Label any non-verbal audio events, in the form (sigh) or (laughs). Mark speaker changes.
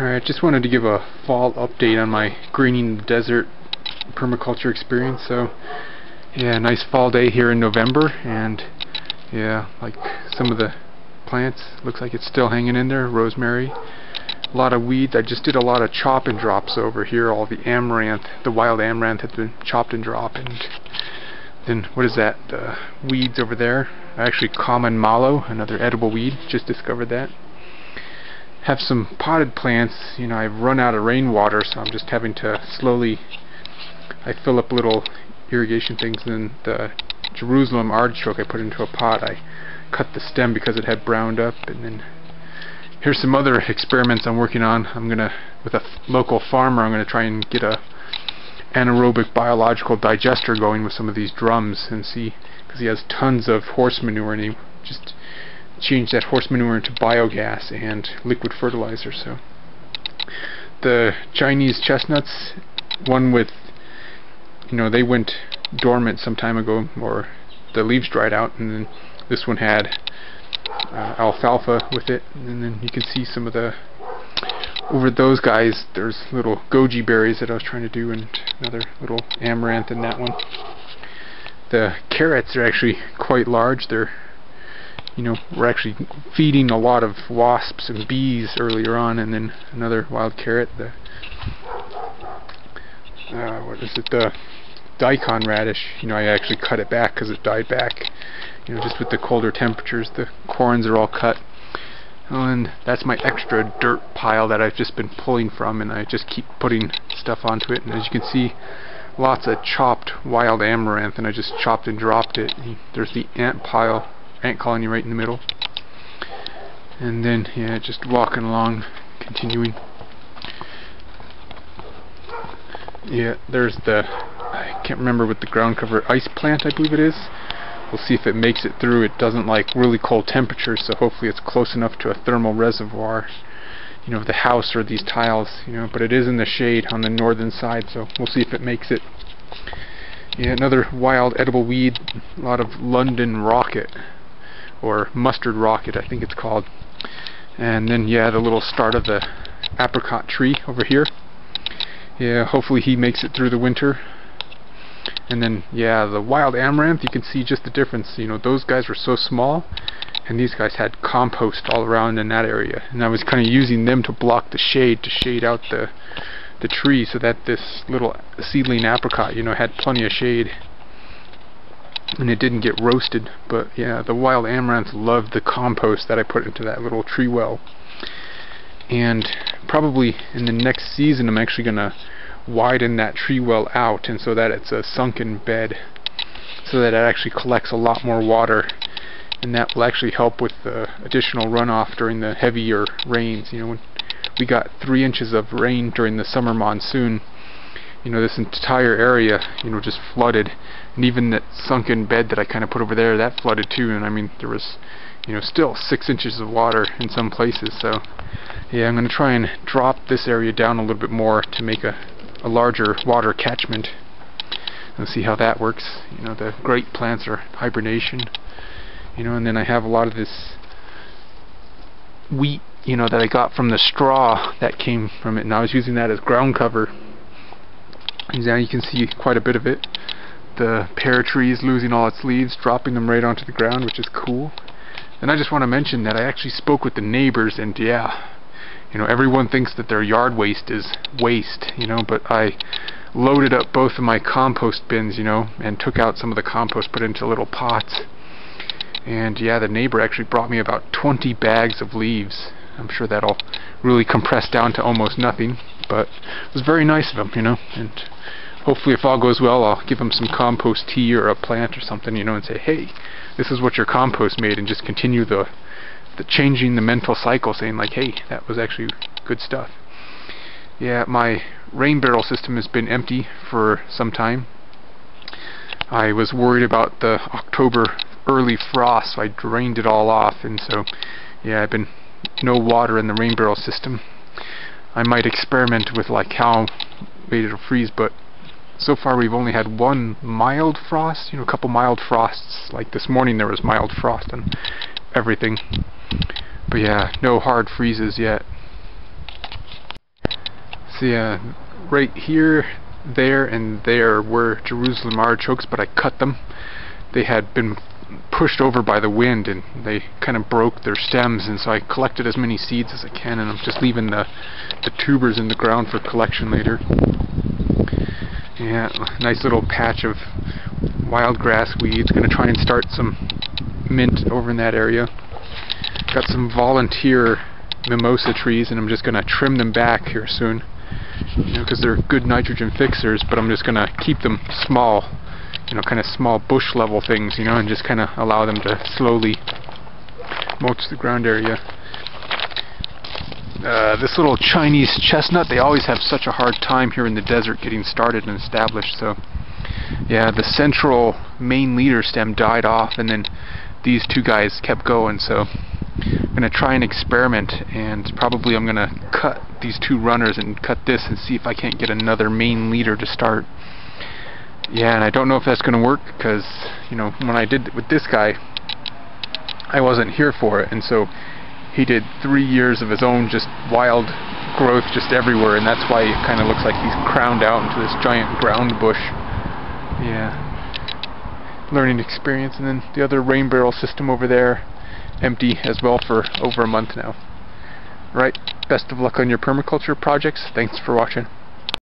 Speaker 1: Alright, just wanted to give a fall update on my greening desert permaculture experience. So, yeah, nice fall day here in November, and yeah, like some of the plants, looks like it's still hanging in there, rosemary. A lot of weeds. I just did a lot of chop and drops over here. All the amaranth, the wild amaranth has been chopped and dropped, and then what is that? The weeds over there. Actually, common mallow, another edible weed. Just discovered that have some potted plants. You know, I've run out of rainwater, so I'm just having to slowly. I fill up little irrigation things, and the Jerusalem artichoke I put into a pot. I cut the stem because it had browned up, and then here's some other (laughs) experiments I'm working on. I'm gonna, with a local farmer, I'm gonna try and get a anaerobic biological digester going with some of these drums and see, because he has tons of horse manure and he just change that horse manure into biogas and liquid fertilizer. So the Chinese chestnuts, one with, you know, they went dormant some time ago, or the leaves dried out, and then this one had uh, alfalfa with it, and then you can see some of the over those guys there's little goji berries that I was trying to do and another little amaranth in that one. The carrots are actually quite large. They're you know, we're actually feeding a lot of wasps and bees earlier on, and then another wild carrot, the uh, what is it, the daikon radish. You know, I actually cut it back because it died back. You know, just with the colder temperatures, the corns are all cut. And that's my extra dirt pile that I've just been pulling from, and I just keep putting stuff onto it. And as you can see, lots of chopped wild amaranth, and I just chopped and dropped it. There's the ant pile ant colony right in the middle. And then, yeah, just walking along, continuing. Yeah, there's the, I can't remember what the ground cover, ice plant I believe it is. We'll see if it makes it through. It doesn't like really cold temperatures, so hopefully it's close enough to a thermal reservoir, you know, the house or these tiles, you know, but it is in the shade on the northern side, so we'll see if it makes it. Yeah, another wild edible weed, a lot of London rocket or mustard rocket I think it's called. And then yeah the little start of the apricot tree over here. Yeah hopefully he makes it through the winter. And then yeah the wild amaranth you can see just the difference. You know those guys were so small and these guys had compost all around in that area. And I was kind of using them to block the shade to shade out the the tree so that this little seedling apricot you know had plenty of shade and it didn't get roasted but yeah the wild amaranth loved the compost that I put into that little tree well. And probably in the next season I'm actually gonna widen that tree well out and so that it's a sunken bed so that it actually collects a lot more water and that will actually help with the additional runoff during the heavier rains. You know when we got three inches of rain during the summer monsoon you know this entire area you know just flooded. And even that sunken bed that I kind of put over there that flooded too. And I mean there was you know still six inches of water in some places. So yeah I'm gonna try and drop this area down a little bit more to make a, a larger water catchment. And see how that works. You know the great plants are hibernation you know and then I have a lot of this wheat you know that I got from the straw that came from it. And I was using that as ground cover now you can see quite a bit of it. The pear tree is losing all its leaves, dropping them right onto the ground, which is cool. And I just want to mention that I actually spoke with the neighbors, and yeah, you know, everyone thinks that their yard waste is waste, you know, but I loaded up both of my compost bins, you know, and took out some of the compost, put into little pots. And yeah, the neighbor actually brought me about 20 bags of leaves. I'm sure that'll really compress down to almost nothing, but it was very nice of him, you know, and hopefully if all goes well I'll give him some compost tea or a plant or something, you know, and say, hey, this is what your compost made, and just continue the, the changing the mental cycle, saying like, hey, that was actually good stuff. Yeah, my rain barrel system has been empty for some time. I was worried about the October early frost, so I drained it all off, and so, yeah, I've been no water in the rain barrel system. I might experiment with like how made it'll freeze, but so far we've only had one mild frost, you know, a couple mild frosts. Like this morning there was mild frost and everything. But yeah, no hard freezes yet. So yeah, uh, right here, there, and there were Jerusalem artichokes, but I cut them. They had been pushed over by the wind and they kind of broke their stems and so I collected as many seeds as I can and I'm just leaving the, the tubers in the ground for collection later. Yeah, nice little patch of wild grass weeds. Gonna try and start some mint over in that area. Got some volunteer mimosa trees and I'm just gonna trim them back here soon. You know, because they're good nitrogen fixers, but I'm just gonna keep them small you know, kind of small bush level things, you know, and just kind of allow them to slowly mulch the ground area. Uh, this little Chinese chestnut, they always have such a hard time here in the desert getting started and established, so yeah, the central main leader stem died off and then these two guys kept going, so I'm going to try and experiment and probably I'm going to cut these two runners and cut this and see if I can't get another main leader to start. Yeah, and I don't know if that's going to work because, you know, when I did with this guy, I wasn't here for it, and so he did three years of his own just wild growth just everywhere, and that's why it kind of looks like he's crowned out into this giant ground bush. Yeah. Learning experience, and then the other rain barrel system over there, empty as well for over a month now. Right, best of luck on your permaculture projects. Thanks for watching.